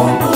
Oh.